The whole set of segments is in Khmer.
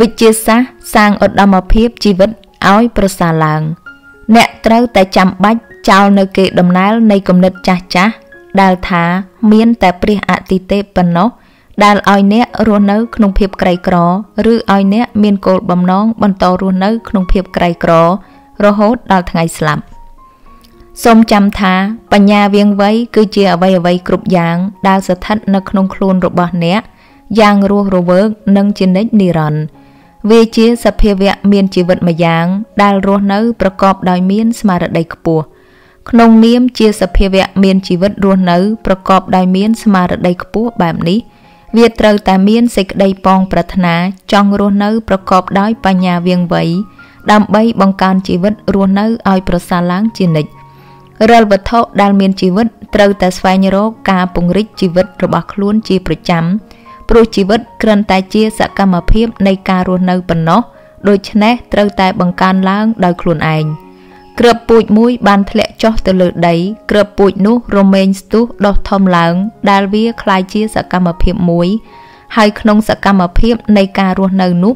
វិទ្យាសាស្ត្រសាងឧត្តមភាពជីវិតឲ្យប្រសើរឡើង អ្នកត្រូវតែចាំបាច់ចោលនៅគេដំណើរនៃគំនិតចាស់ចាស់ដែលថាមានតែព្រះអតិទេពប៉ុណ្ណោះដែលឲ្យអ្នករស់នៅក្នុងភាពក្រីក្រឬឲ្យអ្នកមានគោលបំណងបន្តរស់នៅក្នុងភាពក្រីក្រ រហូតដល់ថ្ងៃស្លាប់សូមចាំថាបញ្ញាវៀងវៃគឺជាអវ័យអវ័យគ្រប់យ៉ាង ដែលស្ថិតនៅក្នុងខ្លួនរបស់អ្នកយ៉ាងរស់រវើកនិងជានិច្ចនិរន្តរ៍ វាជាសភាវៈមានជីវិតម្យ៉ាង ដែលរស់នៅប្រកបដោយមានស្មារតីខ្ពស់ក្នុងនាមជាសភាវៈមានជីវិតរស់នៅប្រកបដោយមានស្មារតីខ្ពស់បែបនេះវាត្រូវតែមានសេចក្តីប៉ងប្រាថ្នាចង់រស់នៅប្រកបដោយបញ្ញាវៀងវៃដើម្បីបង្កើនជីវិតរស់នៅឲ្យប្រសើរឡើងជានិច្ចរាល់វត្ថុដែលមានជីវិតត្រូវតែស្វែងរកការពង្រីកជីវិតរបស់ខ្លួនជាប្រចាំ ព្រោះជីវិតគ្រាន់តែជាសកម្មភាពនៃការរស់នៅប៉ុណ្ណោះដូច្នេះត្រូវតែបង្កើនឡើងដោយខ្លួនឯងគ្រាប់ពូជមួយបានធ្លាក់ចុះទៅលើដីគ្រាប់ពូជនោះរមែងស្ទុះដុះធំឡើងដែលវាคล้ายជាសកម្មភាពមួយហើយក្នុងសកម្មភាពនៃការរស់នៅនោះ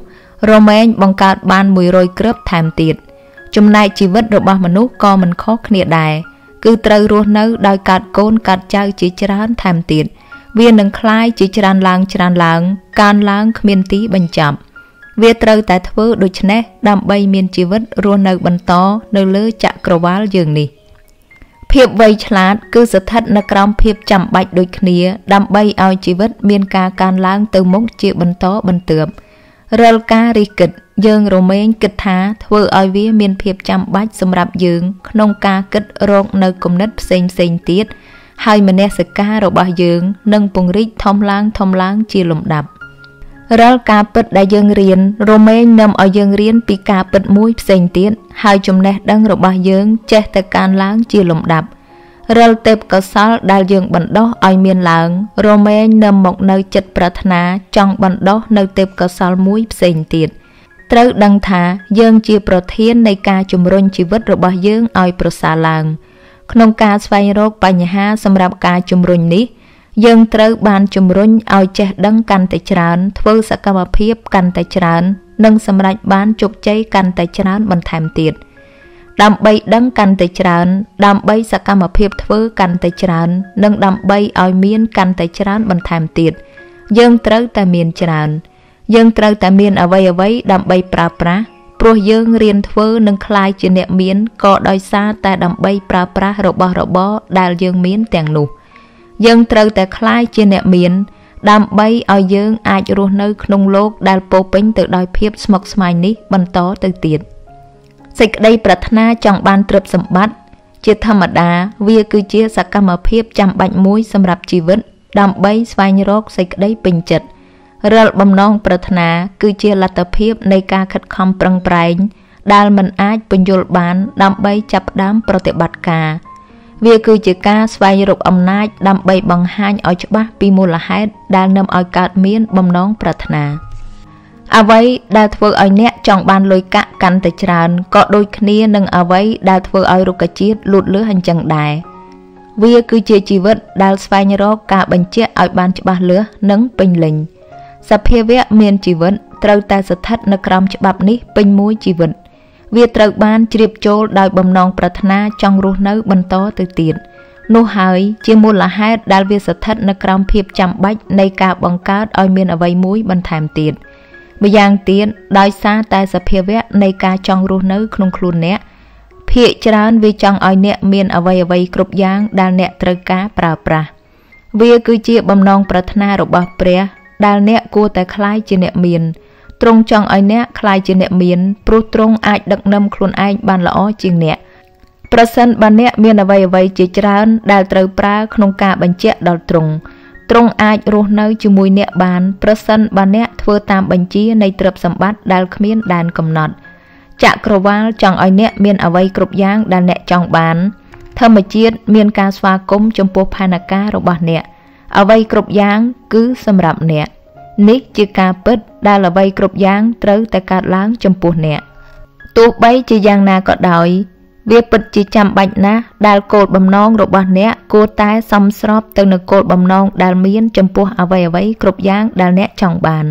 រមែងបង្កើតបាន100គ្រាប់ថែមទៀតចំណែកជីវិតរបស់មនុស្សក៏មិនខុសគ្នាដែរគឺត្រូវរស់នៅដោយកាត់កូនកាត់ចៅជាច្រើនថែមទៀត វានឹងคล้ายជាច្រើនឡើងច្រើនឡើងកើនឡើងគ្មានទីបញ្ចប់វាត្រូវតែធ្វើដូច្នេះដើម្បីមានជីវិតរស់នៅបន្តនៅលើចក្រវាលយើងនេះភាពវៃឆ្លាតគឺស្ថិតនៅក្រោមភាពចាំបាច់ដូចគ្នាដើម្បីឲ្យជីវិតមានការកើនឡើងទៅមុខជាបន្តបន្ទាប់រាល់ការរិះគិតយើងរមែងគិតថាធ្វើឲ្យវាមានភាពចាំបាច់សម្រាប់យើងក្នុងការគិតរកនៅគំនិតផ្សេងផ្សេងទៀត ហើយមនសិការរបស់យើងនឹងពង្រីកធំឡើងធំឡើងជាលំដាប់រាល់ការពិតដែលយើងរៀនរមែងនាំឲ្យយើងរៀនពីការពិតមួយផ្សេងទៀតហើយចំណេះដឹងរបស់យើងចេះតែកើនឡើងជាលំដាប់រាល់ទេពកោសលដែលយើងបណ្ដោះឲ្យមានឡើង រមែងនាំមកនៅចិត្តប្រាថ្នាចង់បណ្ដោះនៅទេពកោសលមួយផ្សេងទៀតត្រូវដឹងថាយើងជាប្រធាននៃការជំរុញជីវិតរបស់យើងឲ្យប្រសើរឡើង ក្នុងការស្វែងរកបញ្ហាសម្រាប់ការជំរុញនេះ យើងត្រូវបានជំរុញឲ្យចេះដឹងកាន់តែច្រើន ធ្វើសកម្មភាពកាន់តែច្រើន និងសម្រេចបានជោគជ័យកាន់តែច្រើនបន្ថែមទៀតដើម្បីដឹងកាន់តែច្រើន ដើម្បីសកម្មភាពធ្វើកាន់តែច្រើន និងដើម្បីឲ្យមានកាន់តែច្រើនបន្ថែមទៀតយើងត្រូវតែមានច្រើន យើងត្រូវតែមានអ្វីអ្វីដើម្បីប្រើប្រាស់ ព្រោះយើងរៀនធ្វើនិងคลายជាអ្នកមានក៏ដោយសារតែដើម្បីប្រើប្រាស់របស់របរដែលយើងមានទាំងនោះ។យើងត្រូវតែคลายជាអ្នកមាន ដើម្បីឲ្យយើងអាចរស់នៅក្នុងโลกដែលពោពេញទៅដោយភាពស្មុគស្មាញនេះបន្តទៅទៀតសេចក្តីប្រាថ្នាចង់បានទ្រព្យសម្បត្តិជាធម្មតាវាគឺជាសកម្មភាពចាំបាច់មួយសម្រាប់ជីវិតដើម្បីស្វែងរកសេចក្តីពេញចិត្ត រាល់បំណងប្រាថ្នាគឺជាលទ្ធភាពនៃការខិតខំប្រឹងប្រែងដែលមិនអាចពន្យល់បានដើម្បីចាប់ផ្ដើមប្រតិបត្តិការ វាគឺជាការស្វែងរកអំណាចដើម្បីបង្ហាញឲ្យច្បាស់ពីមូលហេតុដែលនាំឲ្យកើតមានបំណងប្រាថ្នាអ្វីដែលធ្វើឲ្យអ្នកចង់បានលុយកាក់កាន់តែច្រើនក៏ដូចគ្នានឹងអ្វីដែលធ្វើឲ្យរុក្ខជាតិលូតលាស់អញ្ចឹងដែរវាគឺជាជីវិតដែលស្វែងរកការបញ្ជាក់ឲ្យបានច្បាស់លាស់និងពេញលេញ សភាវៈមានជីវិតត្រូវតែស្ថិតនៅក្រោមច្បាប់នេះពេញមួយជីវិត វាត្រូវបានជ្រាបចូលដោយបំណងប្រាថ្នាចង់រស់នៅបន្តទៅទៀតនោះហើយជាមូលហេតុដែលវាស្ថិតនៅក្រោមភាពចាំបាច់នៃការបង្កើតឲ្យមានអ្វីមួយបន្ថែមទៀតម្យ៉ាងទៀតដោយសារតែសភាវៈនៃការចង់រស់នៅក្នុងខ្លួនអ្នកភាកច្រើនវាចង់ឲ្យអ្នកមានអ្វីអ្វីគ្រប់យ៉ាងដែលអ្នកត្រូវការប្រើប្រាស់វាគឺជាបំណងប្រាថ្នារបស់ព្រះ ដែលអ្នកគួរតែคล้ายជាអ្នកមានទ្រង់ចង់ឲ្យអ្នកក្លាយជាអ្នកមានព្រោះទ្រង់អាចដឹកនាំខ្លួនឯងបានល្អជាងអ្នកប្រសិនបើអ្នកមានអ្វីអ្វីជាច្រើនដែលត្រូវប្រើក្នុងការបញ្ជាក់ដល់ទ្រង់ទ្រង់អាចរស់នៅជាមួយអ្នកបានប្រសិនបើអ្នកធ្វើតាមបញ្ជានៃទ្រព្យសម្បត្តិដែលគ្មានដែនកំណត់ចក្រវាលចង់ឲ្យអ្នកមានអ្វីគ្រប់យ៉ាងដែលអ្នកចង់បានធម្មជាតិមានការស្វាគមន៍ចំពោះផែនការរបស់អ្នក អ្វីគ្រប់យ៉ាងគឺសម្រាប់អ្នកនេះជាការពិតដែលអ្វីគ្រប់យ៉ាងត្រូវតែកើតឡើងចំពោះអ្នកទោះបីជាយ៉ាងណាក៏ដោយ វាពិតជាចាំបាច់ណាស់ដែលគោលបំណងរបស់អ្នកគួរតែសមស្របទៅនឹងគោលបំណងដែលមានចំពោះអ្វីអ្វីគ្រប់យ៉ាងដែលអ្នកចង់បាន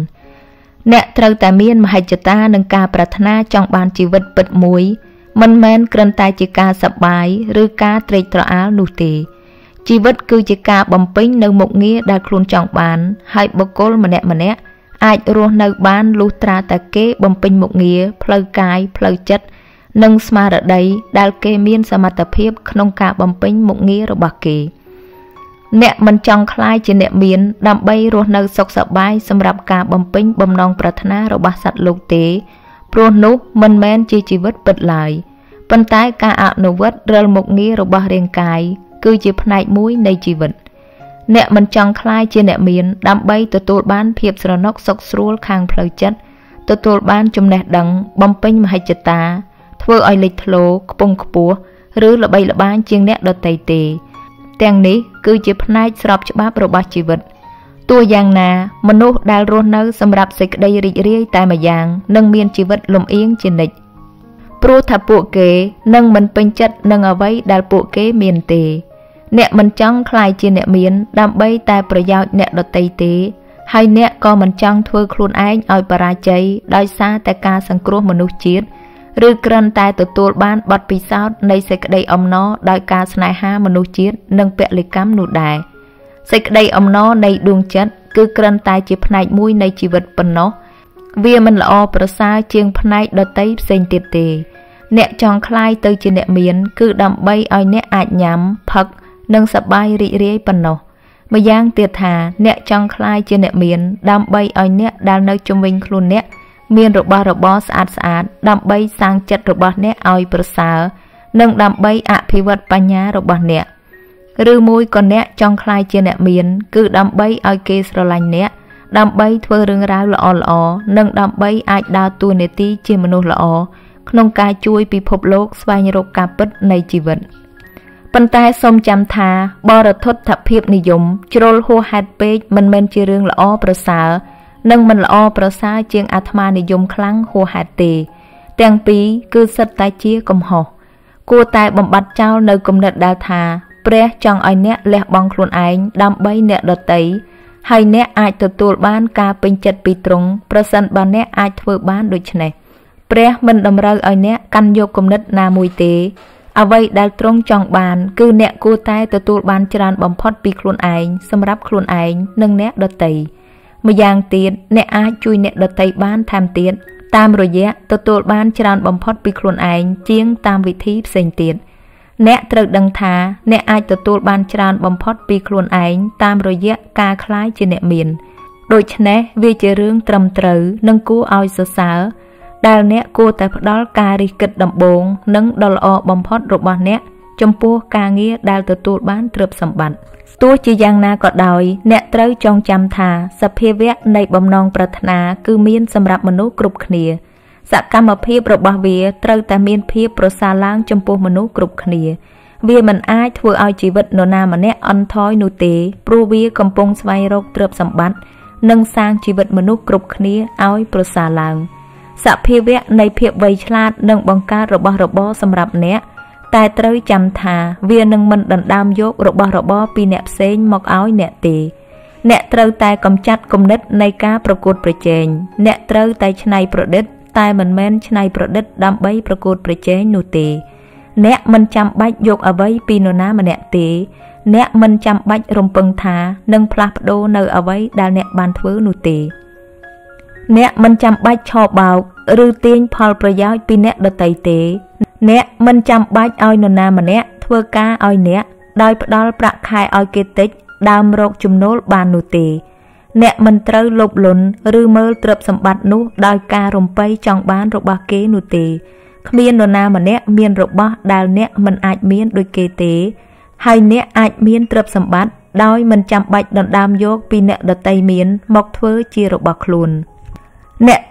អ្នកត្រូវតែមានមហិច្ឆតានិងការប្រាថ្នាចង់បានជីវិតពិតមួយ មិនមែនគ្រាន់តែជាការសប្បាយឬការត្រេកត្រអាលនោះទេ ជីវិតគឺជាការបំពេញនៅមុខងារដែលខ្លួនចង់បាន ហើយបុគ្គលម្នាក់ម្នាក់អាចរស់នៅបានលុះត្រាតែគេបំពេញមុខងារផ្លូវកាយផ្លូវចិត្តនិងស្មារតីដែលគេមានសមត្ថភាពក្នុងការបំពេញមុខងាររបស់គេ អ្នកមិនចង់ខ្លាយជាអ្នកមាន ដើម្បីរស់នៅសុខសប្បាយសម្រាប់ការបំពេញបំណងប្រាថ្នារបស់សត្វលោកទេព្រោះនោះមិនមែនជាជីវិតពិតឡើយប៉ុន្តែការអនុវត្តរិលមុខងាររបស់រាងកាយ គឺជាផ្នែកមួយនៃជីវិត អ្នកមិនចង់ខ្លាយជាអ្នកមាន ដើម្បីទទួលបានភាពស្រណុកសុខស្រួលខាងផ្លូវចិត្តទទួលបានចំណេះដឹង បំពេញមហិច្ឆតា ធ្វើឲ្យលេចធ្លោខ្ពង់ខ្ពស់ឬល្បីល្បាញជាងអ្នកដទៃទេ ទាំងនេះគឺជាផ្នែកស្របច្បាប់របស់ជីវិតទោះយ៉ាងណា មនុស្សដែលរស់នៅសម្រាប់សេចក្តីរីករាយតែម្យ៉ាងនឹងមានជីវិតលំអៀងជានិច្ចព្រោះថាពួកគេនឹងមិនពេញចិត្តនឹងអ្វីដែលពួកគេមានទេ អ្នកមិនចង់ខ្លាយជាអ្នកមានដើម្បីតែប្រយោជន៍អ្នកដទៃទេ ហើយអ្នកក៏មិនចង់ធ្វើខ្លួនឯងឲ្យបរាជ័យដោយសារតែការសង្គ្រោះមនុស្សជាតិឬគ្រាន់តែទទួលបានបទពិសោធន៍នៃសេចក្តីអំណរដោយការស្នេហាមនុស្សជាតិនិងពលិកម្មនោះដែរសេចក្តីអំណរនៃដួងចិត្តគឺគ្រាន់តែជាផ្នែកមួយនៃជីវិតប៉ុណ្ណោះវាមិនល្អប្រសើរជាងផ្នែកដតីផ្សេងទៀតទេ អ្នកចង់คลายទៅជាអ្នកមាន គឺដើម្បីឲ្យអ្នកអាចញ៉ាំផឹក និងសប្បាយរីករាយប៉ុណ្ណោះម្យ៉ាងទៀតថាអ្នកចង់ខ្លាយជាអ្នកមាន ដើម្បីឲ្យអ្នកដែលនៅជុំវិញខ្លួនអ្នកមានរបស់របរស្អាតស្អាត ដើម្បីសាងចិត្តរបស់អ្នកឲ្យប្រសើរនិងដើម្បីអភិវឌ្ឍបញ្ញារបស់អ្នកឬមួយក៏អ្នកចង់ខ្លាយជាអ្នកមាន គឺដើម្បីឲ្យគេស្រឡាញ់អ្នកដើម្បីធ្វើរឿងរ៉ាវល្អល្អនិងដើម្បីអាចដើរតួនាទីជាមនុស្សល្អក្នុងការជួយពិភពលោកស្វែងរកការពិតនៃជីវិត។ ប៉ុន្តែសូមចាំថាបរិធទ្ធភាពនិយមជ្រុលហួសហេតុពេកមិនមែនជារឿងល្អប្រសើរនិងមិនល្អប្រសើរជាងអាត្មានិយមខ្លាំងហួសហេតុទេ ទាំងពីរគឺសិតតែជាកំហុសគួរតែបំបត្តិចោលនៅគំនិតដែលថាព្រះចង់ឲ្យអ្នកលះបង់ខ្លួនឯងដើម្បីអ្នកដតីហើយអ្នកអាចទទួលបានការពេញចិត្តពីទ្រង់ប្រសិនបើអ្នកអាចធ្វើបានដូច្នេះព្រះមិនតម្រូវឲ្យអ្នកកាន់យកគំនិតណាមួយទេ អ្វីដែលទ្រង់ចង់បាន គឺអ្នកគួរតែទទួលបានច្រើនបំផុតពីខ្លួនឯងសម្រាប់ខ្លួនឯងនិងអ្នកដតីម្យ៉ាងទៀតអ្នកអាចជួយអ្នកដតីបានថែមទៀតតាមរយៈទទួលបានច្រើនបំផុតពីខ្លួនឯងជាងតាមវិធីផ្សេងទៀតអ្នកត្រូវដឹងថាអ្នកអាចទទួលបានច្រើនបំផុតពីខ្លួនឯងតាមរយៈការคลายជាអ្នកមានដូច្នេះវាជារឿងត្រឹមត្រូវនិងគួរឲ្យសរសើរ ដែលអ្នកគួរតែផ្ដល់ការរិះគិតដំបូងនិងដ៏ល្អបំផុតរបស់អ្នកចំពោះការងារដែលទទួលបានទ្រព្យសម្បត្តិទោះជាយ៉ាងណាក៏ដោយអ្នកត្រូវចងចាំថាសភាវៈនៃបំណងប្រាថ្នាគឺមានសម្រាប់មនុស្សគ្រប់គ្នា សកម្មភាពរបស់វាត្រូវតែមានភាពប្រសើរឡើងចំពោះមនុស្សគ្រប់គ្នា វាមិនអាចធ្វើឲ្យជីវិតនរណាម្នាក់អន់ថយនោះទេព្រោះវាកំពុងស្វែងរកទ្រព្យសម្បត្តិនិងសាងជីវិតមនុស្សគ្រប់គ្នាឲ្យប្រសើរឡើង សភាវៈនៃភាពវៃឆ្លាតនិងបង្កើតរបស់របរសម្រាប់អ្នកតែត្រូវចាំថាវានឹងមិនដណ្ដើមយករបស់របរពីអ្នកផ្សេងមកឲ្យអ្នកទេ អ្នកត្រូវតែកំចាត់គំនិតនៃការប្រកួតប្រជែងអ្នកត្រូវតែច្នៃប្រឌិត តែមិនមែនច្នៃប្រឌិតដើម្បីប្រកួតប្រជែងនោះទេអ្នកមិនចាំបាច់យកអ្វីពីនរណាម្នាក់ទេ អ្នកមិនចាំបាច់រំពឹងថានឹងផ្លាស់ប្ដូរនៅអ្វីដែលអ្នកបានធ្វើនោះទេ អ្នកមិនចាំបាច់ឆោបោក ឬទាញផលប្រយោជន៍ពីអ្នកដទៃទេ អ្នកមិនចាំបាច់ឲ្យនរណាម្នាក់ធ្វើការឲ្យអ្នកដោយផ្ដល់ប្រាក់ខែឲ្យគេតិចដើមរកចំណូលបាននោះទេ អ្នកមិនត្រូវលោភលន់ឬមើលទ្រព្យសម្បត្តិនោះដោយការរំពៃចង់បានរបស់គេនោះទេគ្មាននរណាម្នាក់មានរបស់ដែលអ្នកមិនអាចមានដូចគេទេ ហើយអ្នកអាចមានទ្រព្យសម្បត្តិដោយមិនចាំបាច់ដណ្ដើមយកពីអ្នកដតីមានមកធ្វើជារបស់ខ្លួន។អ្នក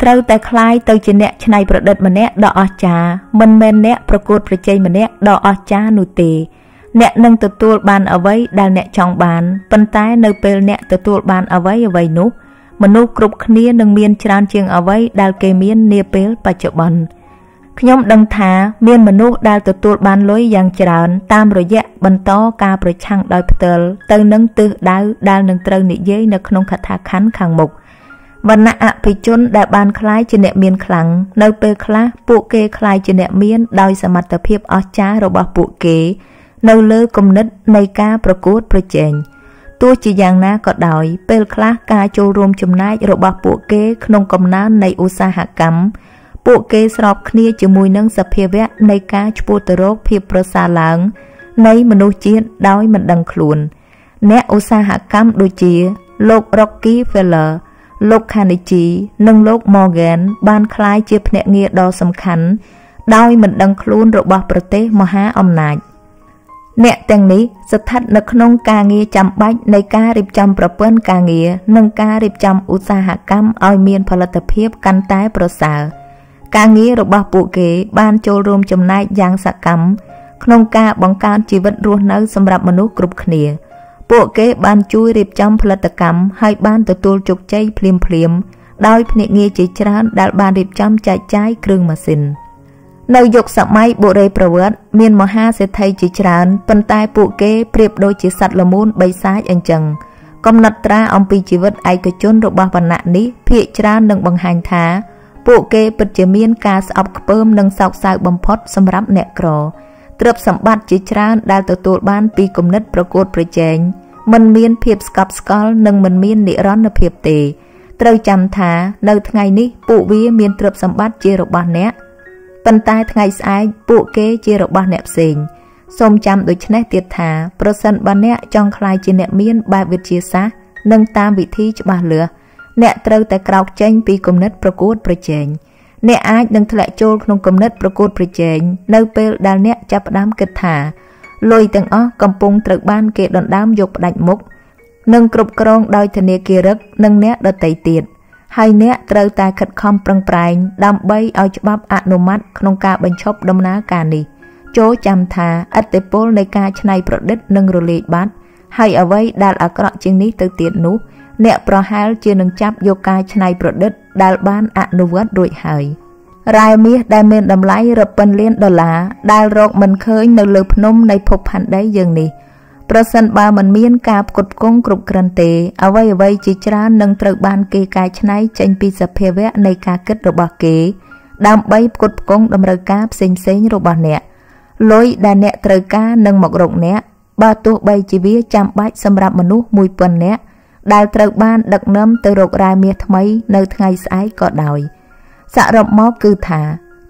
ត្រូវតែคลายទៅជាអ្នកច្នៃប្រឌិតម្នាក់ដ៏អស្ចារ្យមិនមែនអ្នកប្រកួតប្រជែងម្នាក់ដ៏អស្ចារ្យនោះទេ អ្នកនឹងទទួលបានអ្វីដែលអ្នកចង់បានប៉ុន្តែនៅពេលអ្នកទទួលបានអ្វីអ្វីនោះមនុស្សគ្រប់គ្នានឹងមានច្រើនជាងអ្វីដែលគេមាននាពេលបច្ចុប្បន្នខ្ញុំដឹងថាមានមនុស្សដែលទទួលបានលុយយ៉ាងច្រើនតាមរយៈបន្តការប្រឆាំងដោយផ្ទាល់ទៅនឹងទិសដៅដែលនឹងត្រូវនិយាយនៅក្នុងកថាខណ្ឌខាងមុខ វណ្ណៈអភិជនដែលបានคล้ายជាអ្នកមានខ្លាំងនៅពេលខ្លះពួកគេคล้ายជាអ្នកមានដោយសមត្ថភាពអស្ចារ្យរបស់ពួកគេ នៅលើគំនិតនៃការប្រកួតប្រជែងទោះជាយ៉ាងណាក៏ដោយ ពេលខ្លះការចូលរួមចំណែករបស់ពួកគេក្នុងកំណើននៃឧស្សាហកម្មពួកគេស្របគ្នាជាមួយនឹងសភាវៈនៃការឈ្មោះទៅរកភាពប្រសើរឡើង នៃមនុស្សជាតិដោយមិនដឹងខ្លួន អ្នកឧស្សាហកម្មដូចជាលោក Rocky Feller លោក Carnegie និងលោក Morgan បានក្លាយជាភ្នាក់ងារដ៏សំខាន់ដោយមិនដឹងខ្លួនរបស់ប្រទេសមហាអំណាចអ្នកទាំងនេះស្ថិតនៅក្នុងការងារចាំបាច់នៃការរៀបចំប្រព័ន្ធការងារនិងការរៀបចំឧស្សាហកម្មឲ្យមានផលិតភាពកាន់តែប្រសើរការងាររបស់ពួកគេបានចូលរួមចំណែកយ៉ាងសកម្មក្នុងការបង្កើនជីវិតរស់នៅសម្រាប់មនុស្សគ្រប់គ្នា។ ពួកគេបានជួយរៀបចំផលិតកម្មហើយបានទទួលជោគជ័យភ្លាមៗដោយភ្នាក់ងារជាច្រើនដែលបានរៀបចំចែកចាយគ្រឿងម៉ាស៊ីននៅយុគសម័យបុរេប្រវត្តិមានមហាសេដ្ឋីជាច្រើនប៉ុន្តែពួកគេប្រៀបដូចជាសត្វល្មូនបីសាចអញ្ចឹងកំណត់ត្រាអំពីជីវិតឯកជនរបស់វណ្ណៈនេះភាកច្រើននឹងបង្ហាញថា ពួកគេពិតជាមានការស្អប់ខ្ពើមនិងសោកសៅបំផុតសម្រាប់អ្នកក្រទ្រព្យសម្បត្តិជាច្រើនដែលទទួលបានពីគំនិតប្រកួតប្រជែង មិនមានភាពស្កប់ស្កល់និងមិនមាននិរន្តរភាពទេត្រូវចាំថានៅថ្ងៃនេះពួកវាមានទ្រព្យសម្បត្តិជារបស់អ្នកប៉ុន្តែថ្ងៃស្អែកពួកគេជារបស់អ្នកផ្សេងសូមចាំដូចនេះទៀតថាប្រសិនបើអ្នកចង់ក្លាយជាអ្នកមានបែបវិទ្យាសាស្ត្រនិងតាមវិធីច្បាស់លាស់អ្នកត្រូវតែក្រោកចេញពីគំនិតប្រកួតប្រជែងអ្នកអាចនឹងធ្លាក់ចូលក្នុងគំនិតប្រកួតប្រជែងនៅពេលដែលអ្នកចាប់ផ្ដើមគិតថា លុយទាំងអស់កំពុងត្រូវបានគេដណ្ដើមយកផ្ដាច់មុខនិងគ្រប់គ្រងដោយធនាគាររឹកនិងអ្នកដទៃទៀតហើយអ្នកត្រូវតែខិតខំប្រឹងប្រែងដើម្បីឲ្យច្បាប់អនុម័តក្នុងការបញ្ឈប់ដំណើរការនេះចូលចាំថាអត្តពលនៃការច្នៃប្រឌិតនឹងរលាយបាត់ហើយអ្វីដែលអាក្រក់ជាងនេះទៅទៀតនោះ អ្នកប្រហែលជានឹងចាប់យកការច្នៃប្រឌិតដែលបានអនុវត្តរួចហើយ។ រ៉ែមាសដែលមានតម្លៃរាប់ពាន់លានដុល្លារដែលរកមិនឃើញនៅលើភ្នំនៃភពផែនដីយើងនេះប្រសិនបើមិនមានការផ្គត់ផ្គង់គ្រប់គ្រាន់ទេ អ្វីអ្វីជាច្រើននឹងត្រូវបានគេកែច្នៃចេញពីសភាវៈនៃការគិតរបស់គេ ដើម្បីផ្គត់ផ្គង់តម្រូវការផ្សេងផ្សេងរបស់អ្នកលុយដែលអ្នកត្រូវការនឹងមករកអ្នកបើទោះបីជាវាចាំបាច់សម្រាប់មនុស្ស1000នាក់ដែលត្រូវបានដឹកនាំទៅរករ៉ែមាសថ្មីនៅថ្ងៃស្អែកក៏ដោយ។ សរុបមកគឺថា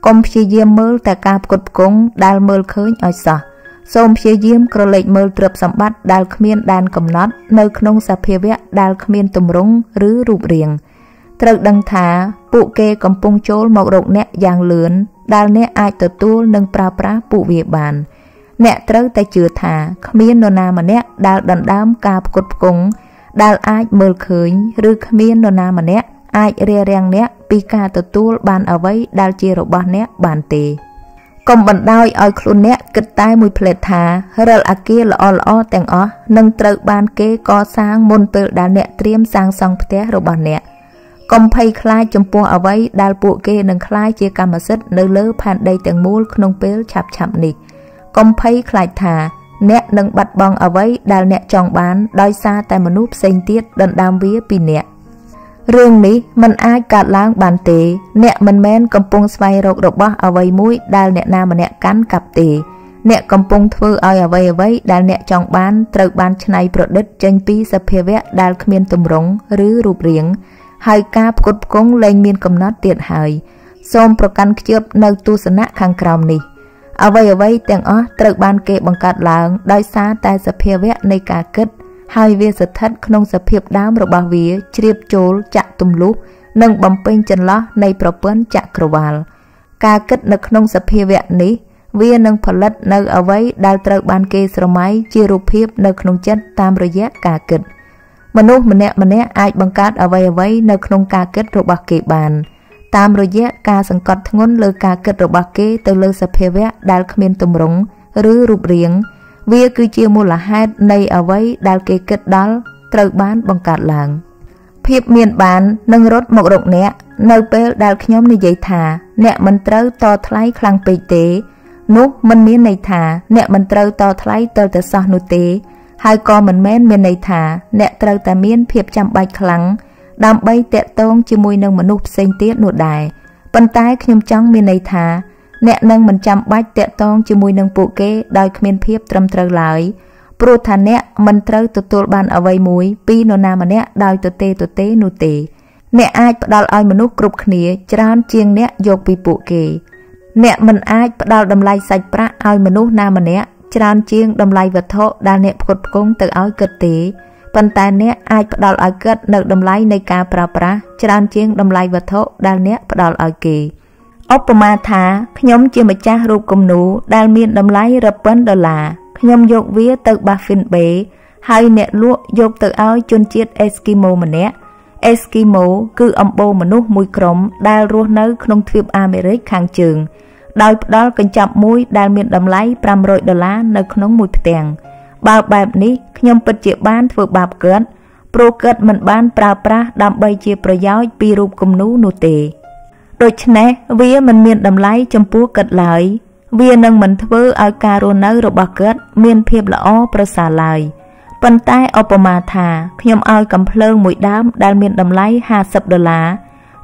កុំព្យាយាមមើលតែការផ្គត់ផ្គង់ដែលមើលឃើញឲ្យសោះសូមព្យាយាមក្រឡេកមើលទ្រព្យសម្បត្តិដែលគ្មានដែនកំណត់នៅក្នុងសភាវៈដែលគ្មានទម្រង់ឬរូបរាងត្រូវដឹងថាពួកគេកំពុងចូលមករកអ្នកយ៉ាងលឿនដែលអ្នកអាចទទួលនិងប្រើប្រាស់ពួកវាបាន អ្នកត្រូវតែជឿថាគ្មាននរណាម្នាក់ដែលដណ្ដើមការផ្គត់ផ្គង់ដែលអាចមើលឃើញ ឬគ្មាននរណាម្នាក់អាចរារាំងអ្នក ពីការទទួលបានអ្វីដែលជារបស់អ្នកបានទេកុំបណ្ដោយឲ្យខ្លួនអ្នកគិតតែមួយផ្លេតថារិលអាគារល្អល្អទាំងអស់នឹងត្រូវបានគេកសាងមុនពេលដែលអ្នកត្រៀមសាងសង់ផ្ទះរបស់អ្នកកុំភ័យខ្លាចចំពោះអ្វីដែលពួកគេនឹងខ្លាចជាកម្មសិទ្ធិនៅលើផែនដីទាំងមូលក្នុងពេលឆាប់ៗនេះកុំភ័យខ្លាចថាអ្នកនឹងបាត់បង់អ្វីដែលអ្នកចង់បានដោយសារតែមនុស្សផ្សេងទៀតដណ្ដើមវាពីអ្នក រឿងនេះมันអាចកើតឡើងបានទេ អ្នកមិនមែនកំពុងស្វែងរករបស់អ្វីមួយដែលអ្នកណាម្នាក់កាន់កាប់ទេ អ្នកកំពុងធ្វើឲ្យអ្វីអ្វីដែលអ្នកចង់បានត្រូវបានច្នៃប្រឌិតចេញពីសភាវៈដែលគ្មានទម្រង់ឬរូបរាង ហើយការផ្គត់ផ្គង់លែងមានកំណត់ទៀតហើយសូមប្រកាន់ខ្ជាប់នៅទស្សនៈខាងក្រោមនេះអ្វីអ្វីទាំងអស់ត្រូវបានគេបង្កើតឡើងដោយសារតែសភាវៈនៃការគិត ហើយវាស្ថិតក្នុងសភាពដើមរបស់វាជ្រាបចូលចាក់ទម្លុះនិងបំពេញចន្លោះនៃប្រព័ន្ធចក្រវាល ការគិតនៅក្នុងសភាវៈនេះ វានឹងផលិតនៅអ្វីដែលត្រូវបានគេស្រមៃជារូបភាពនៅក្នុងចិត្តតាមរយៈការគិត មនុស្សម្នាក់ម្នាក់អាចបង្កើតអ្វីអ្វីនៅក្នុងការគិតរបស់គេបាន តាមរយៈការសង្កត់ធ្ងន់លើការគិតរបស់គេទៅលើសភាវៈដែលគ្មានទម្រង់ឬរូបរាង វាគឺជាមូលហេតុនៃអ្វីដែលគេគិតដល់ត្រូវបានបង្កើតឡើងភាពមានបាននឹងរត់មករកអ្នកនៅពេលដែលខ្ញុំនិយាយថា អ្នកមិនត្រូវតថ្លៃខ្លាំងពេកទេ នោះមិនមានន័យថា អ្នកមិនត្រូវតថ្លៃទៅតែសោះនោះទេ ហើយក៏មិនមែនមានន័យថា អ្នកត្រូវតែមានភាពចាំបាច់ខ្លាំងដើម្បីតាក់ទងជាមួយនឹងមនុស្សផ្សេងទៀតនោះដែរប៉ុន្តែខ្ញុំចង់មានន័យថា អ្នកនឹងមិនចាំបាច់តាក់ទងជាមួយនឹងពួកគេដោយគ្មានភាពត្រឹមត្រូវឡើយព្រោះថាអ្នកមិនត្រូវទទួលបានអ្វីមួយពីនរណាម្នាក់ដោយទទេទទេនោះទេ អ្នកអាចផ្ដល់ឲ្យមនុស្សគ្រប់គ្នាច្រើនជាងអ្នកយកពីពួកគេ អ្នកមិនអាចផ្ដល់តម្លៃសាច់ប្រាក់ឲ្យមនុស្សណាម្នាក់ច្រើនជាងតម្លៃវត្ថុដែលអ្នកផ្គត់ផ្គង់ទៅឲ្យគិតទេប៉ុន្តែអ្នកអាចផ្ដល់ឲ្យគិតនៅតម្លៃនៃការប្រើប្រាស់ច្រើនជាងតម្លៃវត្ថុដែលអ្នកផ្ដល់ឲ្យគេ ឧបមាថាខ្ញុំជាម្ចាស់រូបគំនូរដែលមានតម្លៃរប៉ុនដុល្លារខ្ញុំយកវាទៅ Baffin Bay ហើយអ្នកលក់យកទៅឲ្យជនជាតិអេស្គីម៉ូម្នាក់អេស្គីម៉ូគឺអំបូរមនុស្សមួយក្រុមដែលរស់នៅក្នុងទ្វីបអាមេរិកខាងជើង ដោយផ្ដល់កញ្ចប់មួយដែលមានតម្លៃ500ដុល្លារនៅក្នុងមួយផ្ទាំងបើបែបនេះខ្ញុំពិតជាបានធ្វើបាបគាត់ព្រោះគាត់មិនបានប្រើប្រាស់ដើម្បីជាប្រយោជន៍ពីរូបគំនូរនោះទេ ដូច្នេះវាមិនមានតម្លៃចំពោះគាត់ឡើយ វានឹងមិនធ្វើឲ្យការរស់នៅរបស់គាត់មានភាពល្អប្រសើរឡើយប៉ុន្តែឧបមាថាខ្ញុំឲ្យកំភ្លើងមួយដើមដែលមានតម្លៃ50ដុល្លារ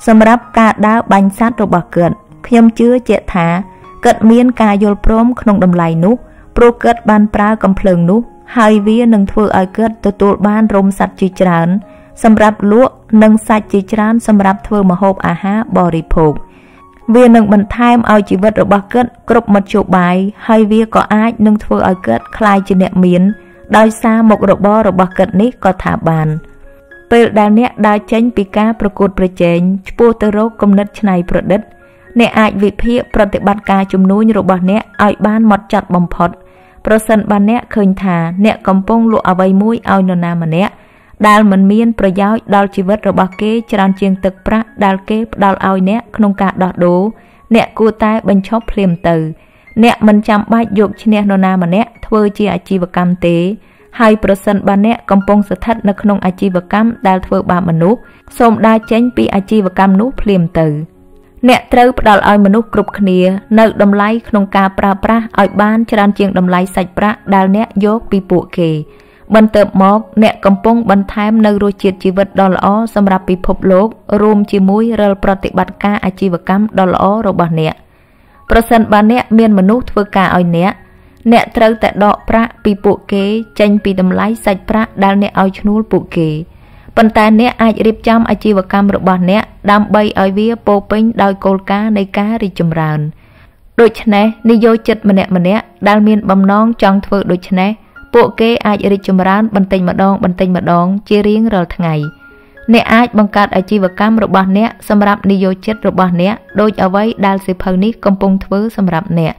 សម្រាប់ការដើរបាញ់សត្វរបស់គាត់ខ្ញុំជឿជាក់ថាគាត់មានការយល់ព្រមក្នុងតម្លៃនោះព្រោះគាត់បានប្រើកំភ្លើងនោះហើយវានឹងធ្វើឲ្យគាត់ទទួលបានរោមសត្វជាច្រើន សម្រាប់លក់និងសាច់ជាច្រើនសម្រាប់ធ្វើម្ហូបអាហារបរិភោគវានឹងបន្ថែមឲ្យជីវិតរបស់គាត់គ្រប់មធ្យោបាយហើយវាក៏អាចនឹងធ្វើឲ្យគាត់คล้ายជាអ្នកមានដោយសារមុខរបររបស់គាត់នេះក៏ថាបាន ពេលដែលអ្នកដើរចេញពីការប្រកួតប្រជែងឆ្ពោះទៅរកគំនិតច្នៃប្រឌិតអ្នកអាចវិភាគប្រតិបត្តិការជំនួញរបស់អ្នកឲ្យបានម៉ត់ចត់បំផុតប្រសិនបើអ្នកឃើញថាអ្នកកំពុងលក់អ្វីមួយឲ្យនរណាម្នាក់ ដែលមិនមានប្រយោជន៍ដល់ជីវិតរបស់គេច្រើនជាងទឹកប្រាក់ដែលគេផ្ដល់ឲ្យអ្នកក្នុងការដោះដូរអ្នកគួរតែបញ្ឈប់ភ្លាមទៅ អ្នកមិនចាំបាច់យកឈ្នះនរណាម្នាក់ធ្វើជាអាជីវកម្មទេហើយប្រសិនបើអ្នកកំពុងស្ថិតនៅក្នុងអាជីវកម្មដែលធ្វើបាបមនុស្សសូមដើរចេញពីអាជីវកម្មនោះភ្លាមទៅ។អ្នកត្រូវផ្ដល់ឲ្យមនុស្សគ្រប់គ្នានៅតម្លៃក្នុងការប្រើប្រាស់ឲ្យបានច្រើនជាងតម្លៃសាច់ប្រាក់ដែលអ្នកយកពីពួកគេ បន្ទាប់មកអ្នកកំពុងបន្ថែមនៅរសជាតិជីវិតដ៏ល្អសម្រាប់ពិភពលោករួមជាមួយរាល់ប្រតិបត្តិការអាជីវកម្មដ៏ល្អរបស់អ្នកប្រសិនបើអ្នកមានមនុស្សធ្វើការឲ្យអ្នកអ្នកត្រូវតែដកប្រាក់ពីពួកគេចេញពីតម្លៃសាច់ប្រាក់ដែលអ្នកឲ្យឈ្នួលពួកគេប៉ុន្តែអ្នកអាចរៀបចំអាជីវកម្មរបស់អ្នកដើម្បីឲ្យវាពោពេញដោយគោលការណ៍នៃការរីកចម្រើនដូច្នេះនិយោជិតម្នាក់ម្នាក់ដែលមានបំណងចង់ធ្វើដូច្នេះ ពួកគេអាចរីកចម្រើនបន្តិចម្ដងបន្តិចម្ដងជារៀងរាល់ថ្ងៃអ្នកអាចបង្កើតអាជីវកម្មរបស់អ្នកសម្រាប់និយោជិតរបស់អ្នកដោយអ្វីដែលសិភៅនេះកំពុងធ្វើសម្រាប់អ្នក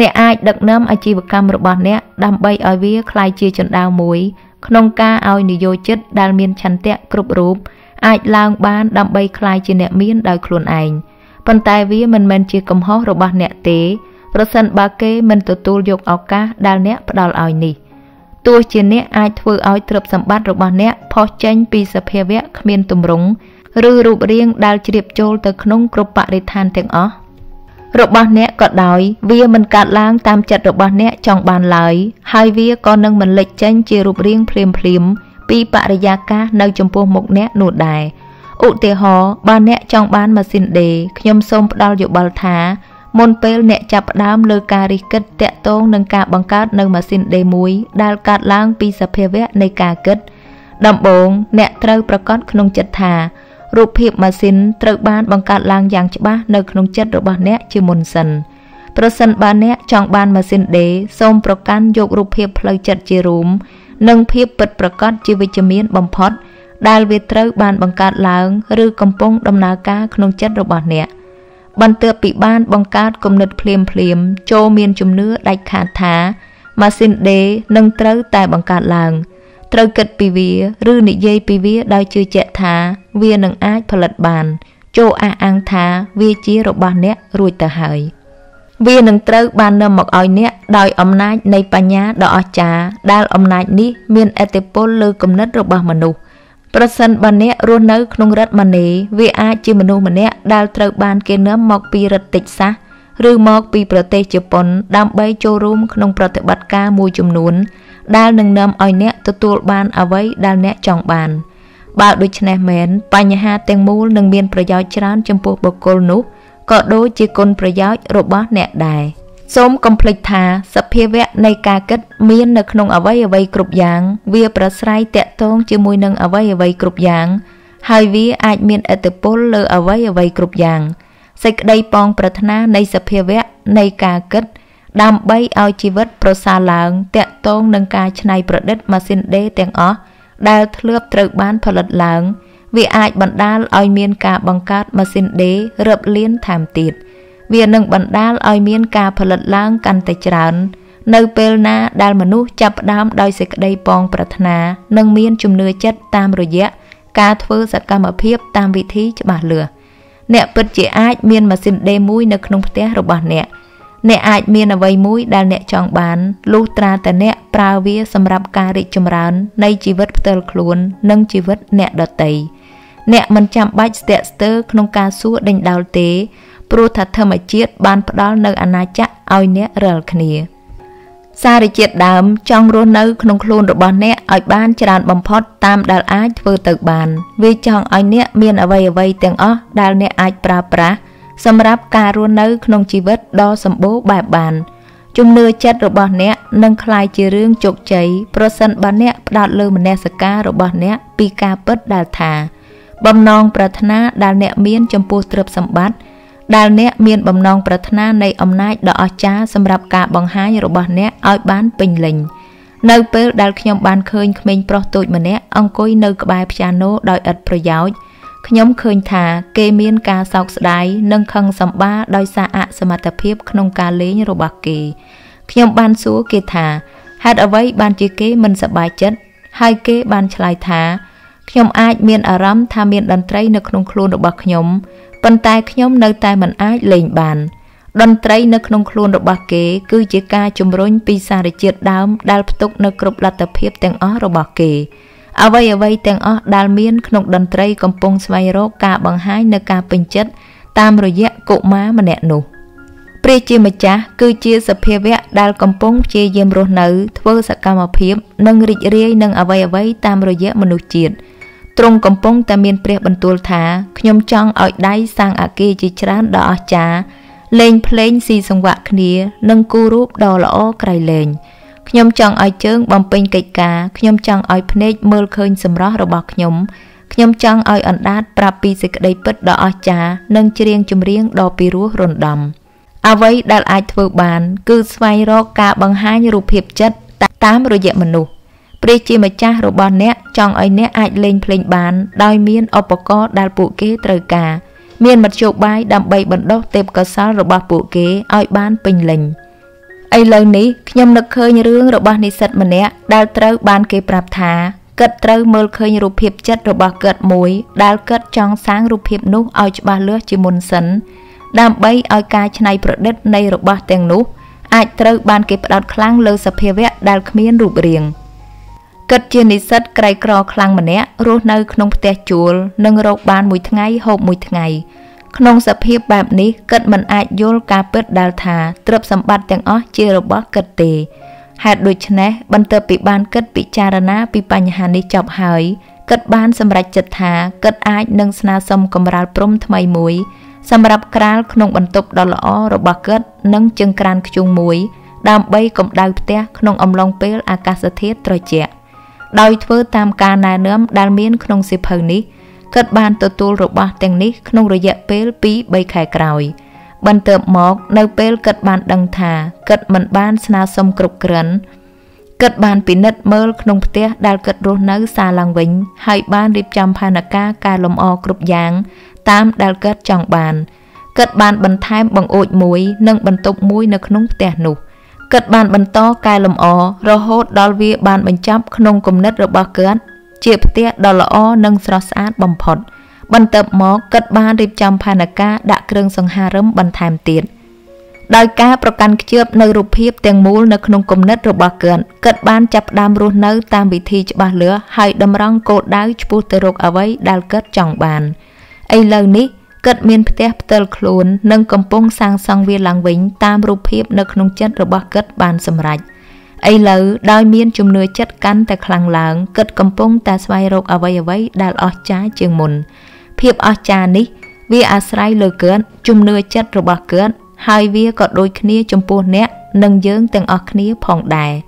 អ្នកអាចដឹកនាំអាជីវកម្មរបស់អ្នកដើម្បីឲ្យវាក្លាយជាចណ្ដាវមួយក្នុងការឲ្យនិយោជិតដែលមានឆន្ទៈគ្រប់រូបអាចឡើងបានដើម្បីក្លាយជាអ្នកមានដោយខ្លួនឯងប៉ុន្តែវាមិនមែនជាកំហុសរបស់អ្នកទេប្រសិនបើគេមិនទទួលយកឱកាសដែលអ្នកផ្ដល់ឲ្យនេះ ទោះជាអ្នកអាចធ្វើឲ្យទ្រព្យសម្បត្តិរបស់អ្នកផុសចេញពីសភាវៈគ្មានទម្រង់ឬរូបរាងដែលជ្រាបចូលទៅក្នុងគ្រប់បរិស្ថានទាំងអស់របស់អ្នកក៏ដោយវាមិនកាត់ឡើងតាមចិត្តរបស់អ្នកចង់បានឡើយហើយវាក៏នឹងមិនលេចចេញជារូបរាងភ្លាមភ្លាមពីបរិយាកាសនៅចំពោះមុខអ្នកនោះដែរឧទាហរណ៍បើអ្នកចង់បានម៉ាស៊ីនដេរខ្ញុំសូមផ្ដល់យោបល់ថា មុនពេលអ្នកចាប់ផ្ដើមលើការរិះគិតតាក់ទងនឹងការបង្កើតនៅម៉ាស៊ីនដេរមួយដែលកាត់ឡើងពីសភាវៈនៃការគិត ដំបូងអ្នកត្រូវប្រកាសក្នុងចិត្តថារូបភាពម៉ាស៊ីនត្រូវបានបង្កើតឡើងយ៉ាងច្បាស់នៅក្នុងចិត្តរបស់អ្នកជាមុនសិនប្រសិនបើអ្នកចង់បានម៉ាស៊ីនដេរសូមប្រកាន់យករូបភាពផ្លូវចិត្តជារួមនិងភាពពិតប្រាកដជាវិជ្ជមានបំផុតដែលវាត្រូវបានបង្កើតឡើង ឬកំពុងដំណើរការក្នុងចិត្តរបស់អ្នក បន្ទាប់ពីបានបង្កើតគំនិតភ្លាមភ្លាមចូលមានជំនឿដាច់ខាតថាម៉ាស៊ីនដេរនឹងត្រូវតែបង្កើតឡើង។ត្រូវគិតពីវា ឬនិយាយពីវាដោយជឿជាក់ថាវានឹងអាចផលិតបាន ចូលអះអាងថាវាជារបស់អ្នករួចទៅហើយវានឹងត្រូវបាននាំមកឲ្យអ្នកដោយអំណាចនៃបញ្ញាដ៏អស្ចារ្យដែលអំណាចនេះមានឥទ្ធិពលលើគំនិតរបស់មនុស្ស ប្រសិនបើអ្នករស់នៅក្នុងរដ្ឋម៉ាណេវាអាចជាមនុស្សម្នាក់ដែលត្រូវបានគេនាំមកពីរដ្ឋតិចសាសឬមកពីប្រទេសជប៉ុន ដើម្បីចូលរួមក្នុងប្រតិបត្តិការមួយចំនួន ដែលនឹងនាំឲ្យអ្នកទទួលបានអ្វីដែលអ្នកចង់បានបើដូច្នេះមែនបញ្ហាទាំងមូលនឹងមានប្រយោជន៍ច្រើនចំពោះបុគ្គលនោះក៏ដូចជាគុណប្រយោជន៍របស់អ្នកដែរ សូមកុំភ្លេចថាសភាវៈនៃការគិតមាននៅក្នុងអវ័យអវ័យគ្រប់យ៉ាង វាប្រស្រ័យតាក់ទងជាមួយនឹងអវ័យអវ័យគ្រប់យ៉ាង ហើយវាអាចមានឥទ្ធិពលលើអវ័យអវ័យគ្រប់យ៉ាងសេចក្តីប៉ងប្រាថ្នានៃសភាវៈនៃការគិត ដើម្បីឲ្យជីវិតប្រសើរឡើងតាក់ទងនឹងការច្នៃប្រឌិតម៉ាស៊ីនដេរទាំងអស់ដែលធ្លាប់ត្រូវបានផលិតឡើង វាអាចបណ្ដាលឲ្យមានការបង្កើតម៉ាស៊ីនដេររឹបលៀនថែមទៀត វានឹងបណ្ដាលឲ្យមានការផលិតឡើងកាន់តែច្រើន នៅពេលណាដែលមនុស្សចាប់ផ្ដើមដោយសេចក្តីប៉ងប្រាថ្នានិងមានជំនឿចិត្តតាមរយៈការធ្វើសកម្មភាពតាមវិធីច្បាស់លាស់អ្នកពិតជាអាចមានម៉ាស៊ីនដេរមួយនៅក្នុងផ្ទះរបស់អ្នកអ្នកអាចមានអ្វីមួយដែលអ្នកចង់បានលុះត្រាតែអ្នកប្រើវាសម្រាប់ការរីកចម្រើននៃជីវិតផ្ទាល់ខ្លួន និងជីវិតអ្នកដទៃ អ្នកមិនចាំបាច់ស្ទាក់ស្ទើរក្នុងការសួរដេញដោលទេព្រោះថាធម្មជាតិបានផ្ដល់នៅអាណាចក្រឲ្យអ្នករាល់គ្នាសារជាតិដើមចង់រស់នៅក្នុងខ្លួនរបស់អ្នកឲ្យបានច្រើនបំផុតតាមដែលអាចធ្វើទៅបានវាចង់ឲ្យអ្នកមានអ្វីអ្វីទាំងអស់ដែលអ្នកអាចប្រើប្រាស់សម្រាប់ការរស់នៅក្នុងជីវិតដ៏សម្បូរបែបបាន ជំនឿចិត្តរបស់អ្នកនឹងคล้ายជារឿងជោគជ័យប្រសិនបើអ្នកផ្ដោតលើមនសិការរបស់អ្នកពីការពិតដែលថា បំណងប្រាថ្នាដែលអ្នកមានចំពោះទ្រព្យសម្បត្តិដែលអ្នកមានបំណងប្រាថ្នានៃអំណាចដ៏អស្ចារ្យសម្រាប់ការបង្ហាញរបស់អ្នកឲ្យបានពេញលេញនៅពេលដែលខ្ញុំបានឃើញក្មេងប្រុសតូចម្នាក់អង្គុយនៅក្បែរព្យ៉ាណូដោយឥតប្រយោជន៍ខ្ញុំឃើញថាគេមានការសោកស្ដាយនិងខឹងសម្បារដោយសារអសមត្ថភាពក្នុងការលេងរបស់គេខ្ញុំបានសួរគេថាហេតុអ្វីបានជាគេមិនសប្បាយចិត្តហើយគេបានឆ្លើយថា ខ្ញុំអាចមានអារម្មណ៍ថាមានតន្ត្រីនៅក្នុងខ្លួនរបស់ខ្ញុំប៉ុន្តែខ្ញុំនៅតែមិនអាចលេងបានតន្ត្រីនៅក្នុងខ្លួនរបស់គេ គឺជាការជំរុញពីសារជាតិដើមដែលផ្ទុកនៅគ្រប់លទ្ធភាពទាំងអស់របស់គេអ្វីអ្វីទាំងអស់ដែលមានក្នុងតន្ត្រីកំពុងស្វែងរកការបង្ហាញនៅការពេញចិត្តតាមរយៈកុមារម្នាក់នោះព្រះជាម្ចាស់គឺជាសភាវៈដែលកំពុងព្យាយាមរស់នៅធ្វើសកម្មភាព និងរីករាយនឹងអ្វីអ្វីតាមរយៈមនុស្សជាតិ ទ្រង់កំពុងតែមានព្រះបន្ទូលថាខ្ញុំចង់ឲ្យដៃសាងអាគារជាច្រើនដ៏អស្ចារ្យលេងភ្លេងស៊ីសង្វាក់គ្នានិងគូរូបដ៏ល្អក្រៃលែងខ្ញុំចង់ឲ្យជើងបំពេញកិច្ចការខ្ញុំចង់ឲ្យភ្នែកមើលឃើញសម្រស់របស់ខ្ញុំខ្ញុំចង់ឲ្យអណ្ដាតប្រាប់ពីសេចក្តីពិតដ៏អស្ចារ្យនិងច្រៀងចម្រៀងដ៏ពីរោះរណ្ដំអ្វីដែលអាចធ្វើបាន គឺស្វែងរកការបង្ហាញរូបភាពចិត្តតាមរយៈមនុស្ស ព្រះជាម្ចាស់របស់អ្នកចង់ឲ្យអ្នកអាចលេងភ្លេងបាន ដោយមានឧបករណ៍ដែលពួកគេត្រូវការ មានមធ្យោបាយដើម្បីបណ្ដុះទេពកោសល្យរបស់ពួកគេឲ្យបានពេញលេញឥឡូវនេះខ្ញុំនឹកឃើញរឿងរបស់និស្សិតម្នាក់ដែលត្រូវបានគេប្រាប់ថាគិតត្រូវមើលឃើញរូបភាពចិត្តរបស់គិតមួយ ដែលគិតចង់សាងរូបភាពនោះឲ្យច្បាស់លាស់ជាមុនសិន ដើម្បីឲ្យការច្នៃប្រឌិតនៃរបស់ទាំងនោះ អាចត្រូវបានគេផ្ដោតខ្លាំងលើសភាវៈដែលគ្មានរូបរាង។ គិតជានិស្សិតក្រីក្រខ្លាំងម្នាក់រស់នៅក្នុងផ្ទះជួលនិងរកបានមួយថ្ងៃហូបមួយថ្ងៃក្នុងសភាពបែបនេះគិតមិនអាចយល់ការពិតដែលថាទ្រព្យសម្បត្តិទាំងអស់ជារបស់គិតទេហេតុដូច្នេះបន្ទាប់ពីបានគិតពិចារណាពីបញ្ហានេះចប់ហើយគិតបានសម្រេចចិត្តថាគិតអាចនឹងស្នើសុំកម្រាលព្រំថ្មីមួយ សម្រាប់ក្រាលក្នុងបន្ទប់ដ៏ល្អរបស់គិតនិងជើងក្រានខ្ជុងមួយ ដើម្បីកម្ដៅផ្ទះក្នុងអំឡុងពេលអាកាសធាតុត្រជាក់ ដោយធ្វើតាមការណែនាំដែលមានក្នុងសិភៅនេះគិតបានទទួលរបស់ទាំងនេះក្នុងរយៈពេល2-3ខែក្រោយបន្ទាប់មកនៅពេលគិតបានដឹងថាគិតមិនបានស្នើសុំគ្រប់គ្រាន់គិតបានពិនិត្យមើលក្នុងផ្ទះដែលគិតរស់នៅសារឡើងវិញ ហើយបានរៀបចំផែនការកែលម្អគ្រប់យ៉ាង តាមដែលគិតចង់បានគិតបានបន្ថែមបង្អួចមួយ និងបន្ទប់មួយនៅក្នុងផ្ទះនោះ គិតបានបន្តកែលម្អរហូតដល់វាបានបញ្ចប់ក្នុងគំនិតរបស់គាត់ជាផ្ទះដ៏ល្អនិងស្រស់ស្អាតបំផុត បន្ទាប់មកគិតបានរៀបចំផែនការដាក់គ្រឿងសង្ហារឹមបន្ថែមទៀតដោយការប្រកាន់ខ្ជាប់នៅរូបភាពទាំងមូលនៅក្នុងគំនិតរបស់គាត់គិតបានចាប់ផ្ដើមរស់នៅតាមវិធីច្បាស់លាស់ហើយតម្រង់គោលដៅឆ្ពោះទៅរកអ្វីដែលគិតចង់បានឥឡូវនេះ គិតមានផ្ទះផ្ទាល់ខ្លួន និងកំពុងសាងសង់វាឡើងវិញតាមរូបភាពនៅក្នុងចិត្តរបស់គិតបានសម្រេចឥឥឡូវដោយមានជំនឿចិត្តកាន់តែខ្លាំងឡើងគិតកំពុងតែស្វែងរកអ្វីអ្វីដែលអស្ចារ្យជាងមុន ភាពអស្ចារ្យនេះ វាអាស្រ័យលើគាត់ជំនឿចិត្តរបស់គាត់ហើយវាក៏ដូចគ្នាចំពោះអ្នកនិងយើងទាំងអស់គ្នាផងដែរ។